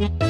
Thank you.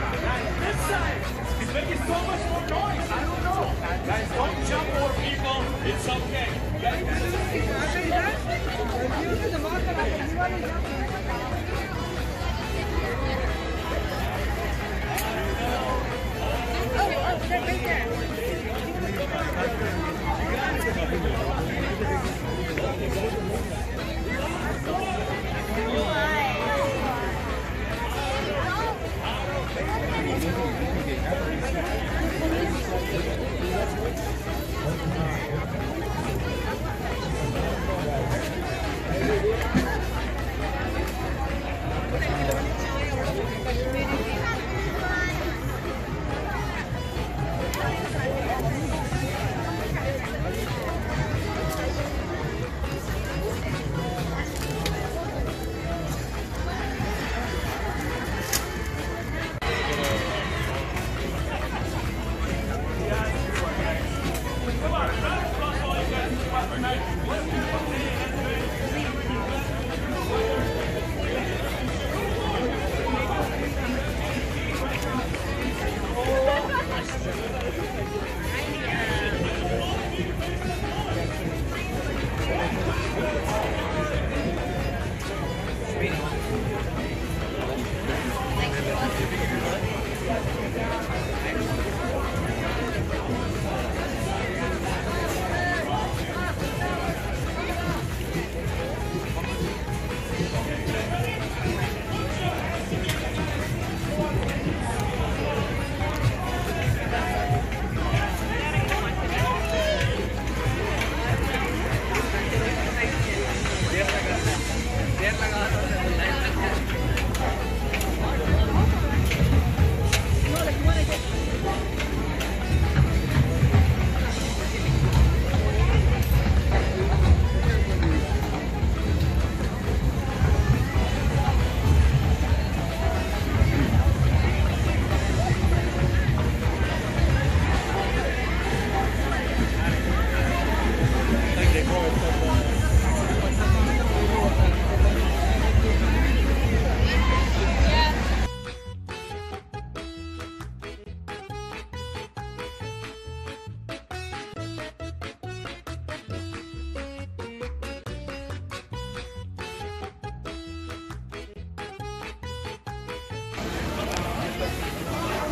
This it's making so much more noise. I don't know. Guys, don't jump over people. It's okay. Thank you.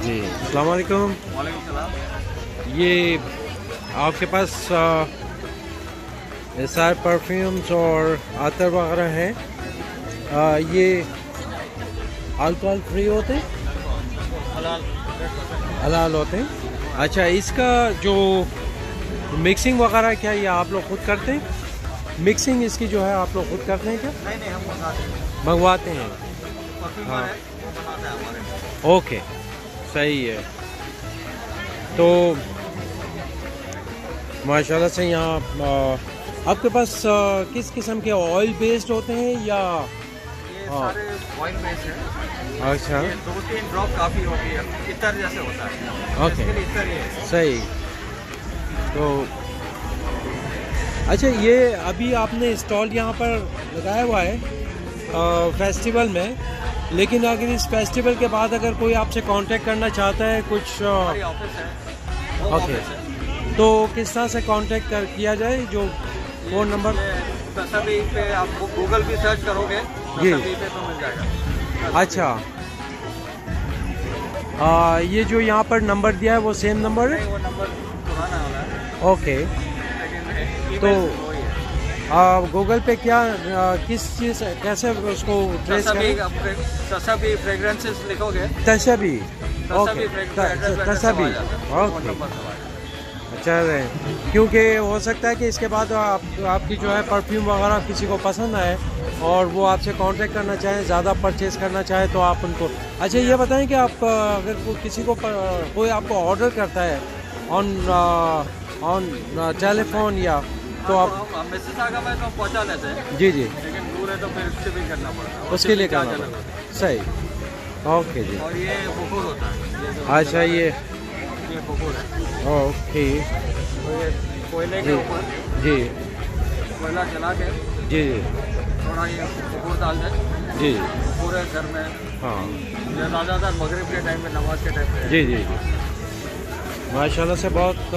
جی السلام علیکم۔ وعلیکم السلام یہ آپ کے پاس سارے پرفیومس اور عطر وغیرہ ہیں۔ یہ الکوہول فری ہوتے ہیں؟ حلال ہوتے ہیں۔ اچھا اس کا جو مکسنگ وغیرہ کیا یہ آپ لوگ خود کرتے ہیں؟ مکسنگ اس کی جو ہے آپ لوگ خود کرتے ہیں کیا؟ منگواتے ہیں۔ ہمارے۔ اوکے۔ صحیح ہے۔ تو ماشاءاللہ سے یہاں آپ کے پاس کس قسم کے آئل بیسڈ ہوتے ہیں یا؟ یہ۔ سارے آئل ہے اچھا۔ دو تین ڈراپ کافی ہوتی ہے۔ جیسے ہوتا ہے۔ اوکے صحیح۔ تو اچھا یہ ابھی آپ نے اسٹال یہاں پر لگایا ہوا ہے فیسٹیول میں۔ لیکن اگر اس فیسٹیول کے بعد اگر کوئی آپ سے کانٹیکٹ کرنا چاہتا ہے کچھ اوکے تو کس طرح سے کانٹیکٹ کر کیا جائے جو فون نمبر پہ آپ گوگل بھی سرچ کرو گے جی۔ تصویر پہ تو مل جائے گا۔ اچھا۔ یہ جو یہاں پر نمبر دیا ہے وہ سیم نمبر ہے؟ نہیں وہ نمبر پرانا والا ہے۔ اوکے تو- گوگل پہ کیا کس چیز کیسے اس کو ٹریس تصویر فریگرنسز لکھو گے۔ اوکے چل کیونکہ ہو سکتا ہے کہ اس کے بعد آپ آپ کی جو ہے پرفیوم وغیرہ کسی کو پسند آئے اور وہ آپ سے کانٹیکٹ کرنا چاہیں زیادہ پرچیز کرنا چاہے تو آپ ان کو اچھا یہ بتائیں کہ آپ اگر کسی کو کوئی آپ کو آرڈر کرتا ہے آن آن ٹیلی فون یا تو آپ میسج تو پہنچا لیتے ہیں۔ جی جی۔ لیکن دور ہے تو پھر اس سے بھی کرنا پڑتا ہے۔ اس کے لیے کرنا ہے۔ صحیح۔ اوکے جی۔ اور یہ بخور ہوتا ہے۔ اچھا یہ بخور ہے۔ اوکے۔ کوئلے کے جی اوپر جی۔ کوئلہ جلا کے جی جی۔ تھوڑا یہ بخور ڈال دیں۔ جی جی۔ پورے گھر میں ہاں۔ یہ زیادہ تر مغرب کے ٹائم میں نماز کے ٹائم جی جی جی۔ ماشاء اللہ سے بہت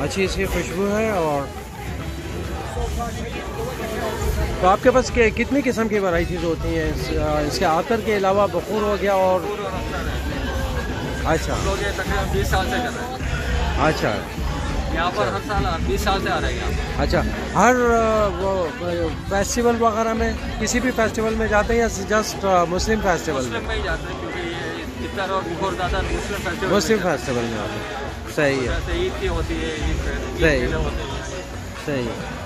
اچھی اس کی خوشبو ہے اور تو آپ کے پاس کتنی قسم کی ورائٹیز ہوتی ہیں؟ اس کے آتر کے علاوہ بخور ہو گیا اور اچھا۔ ہم لوگ یہ تقریباً بیس سال سے کر رہے ہیں اچھا۔ یہاں پر ہر سال بیس سال سے آ رہے ہیں یہاں پر۔ اچھا۔ ہر وہ فیسٹیول وغیرہ میں کسی بھی فیسٹیول میں جاتے ہیں یا جسٹ مسلم فیسٹیول میں مسلم میں؟ ہی جاتے ہیں کیونکہ یہ اتر اور بخور زیادہ مسلم فیسٹیول مسلم۔ فیسٹیول میں آتے ہیں۔ صحیح ہے۔ جیسے عید کی ہوتی ہے عید صحیح۔ صحیح ہے۔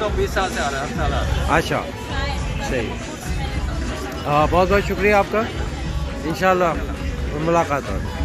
تو بیس سال سے آ رہا ہے اچھا۔ صحیح۔ آ، بہت بہت شکریہ آپ کا۔ انشاءاللہ ملاقات ہوگی۔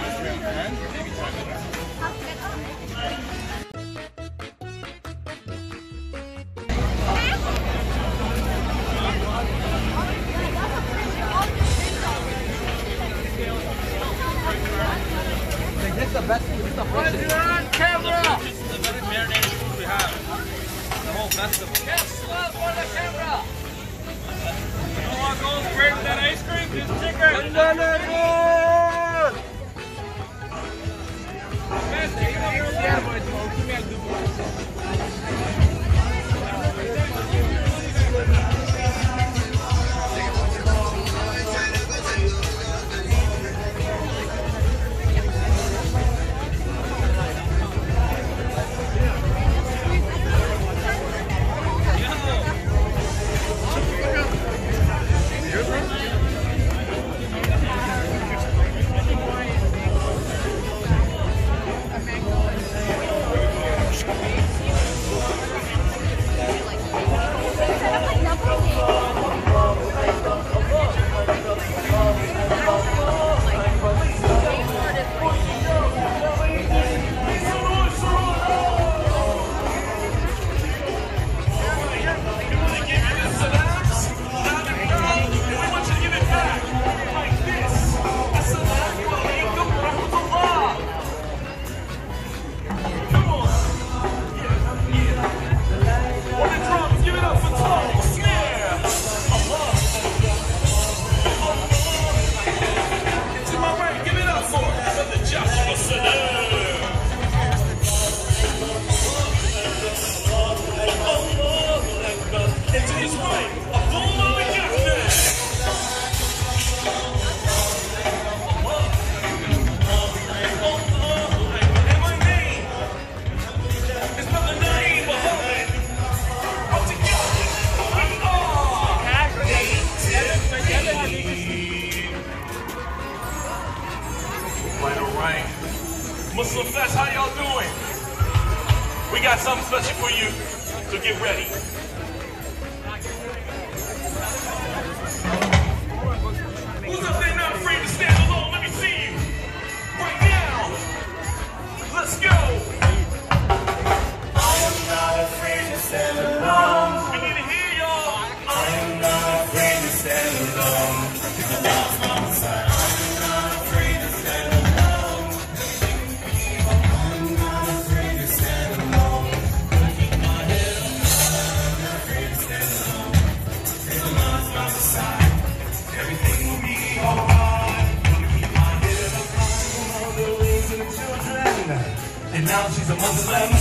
she's a Muslim.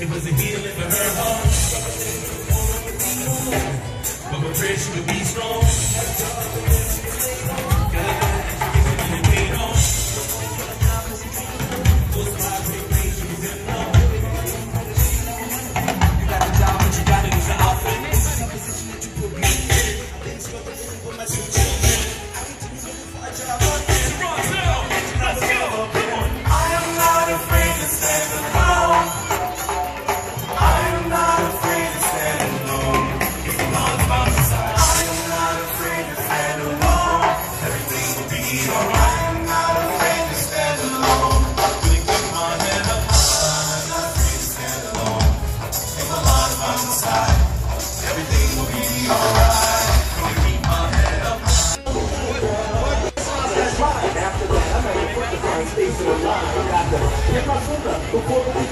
It was a healing for her heart. But we're rich, we be strong. E com o corpo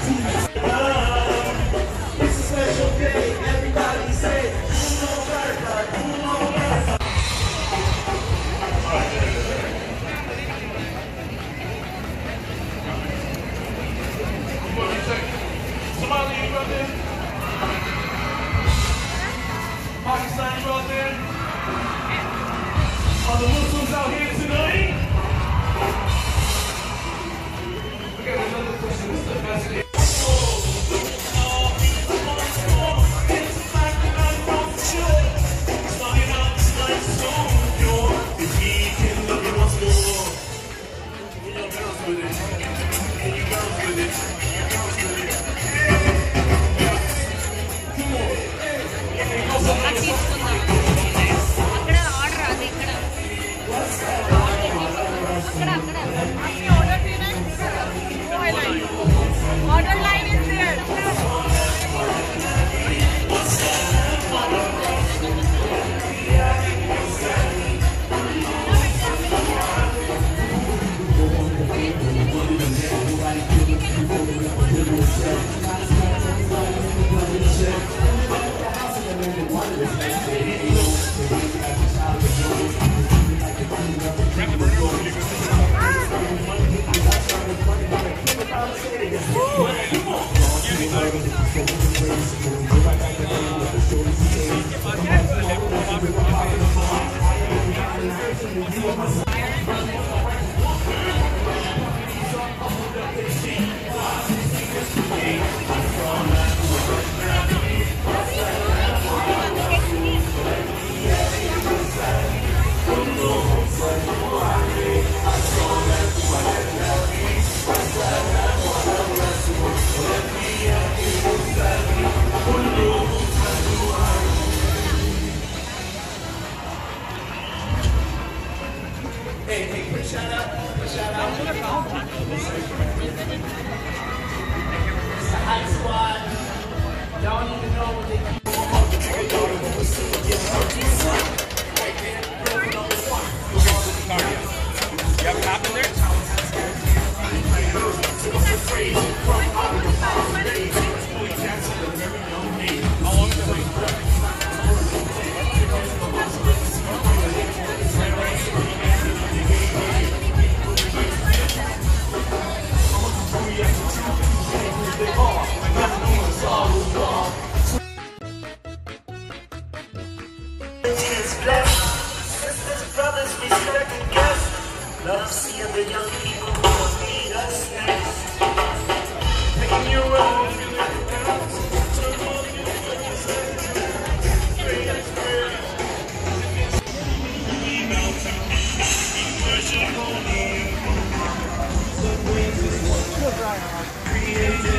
Created